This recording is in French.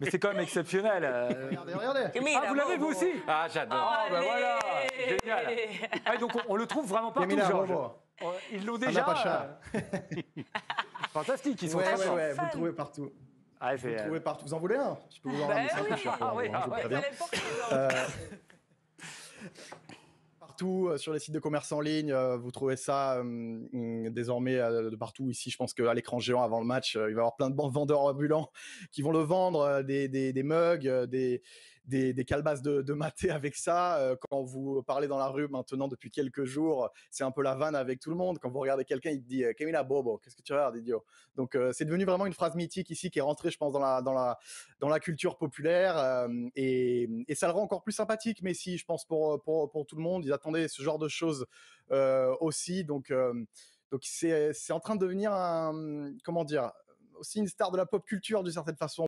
Mais c'est quand même exceptionnel. euh. Regardez, regardez. Ah, vous l'avez vous aussi Ah, j'adore. Ah, bah Allez. voilà Génial Ah, Donc on, on le trouve vraiment partout, Yamina, Georges. Bobo. Oh, Ils l'ont Anna déjà. Pacha. euh, Fantastique, ils sont Ouais, très ouais, forts. ouais, vous le trouvez partout. Ah, Vous c'est, le euh, trouvez partout. Vous en voulez un? Je peux vous en Bah ramener oui. ça, je suis Ah oui, je ah vous ouais. préviens. Euh, Partout euh, sur les sites de commerce en ligne, euh, vous trouvez ça euh, hum, désormais euh, de partout. Ici, je pense qu'à l'écran géant avant le match, euh, il va y avoir plein de vendeurs ambulants qui vont le vendre, euh, des, des, des mugs, des, des, des calebasses de, maté avec ça. Quand vous parlez dans la rue maintenant depuis quelques jours, c'est un peu la vanne avec tout le monde. Quand vous regardez quelqu'un, il te dit Camila Bobo, qu'est-ce que tu regardes, idiot? Donc c'est devenu vraiment une phrase mythique ici qui est rentrée, je pense, dans la, dans la, dans la culture populaire et, et ça le rend encore plus sympathique. Mais si, je pense pour, pour, pour tout le monde, ils attendaient ce genre de choses aussi. Donc donc c'est c'est en train de devenir un comment dire aussi une star de la pop culture d'une certaine façon.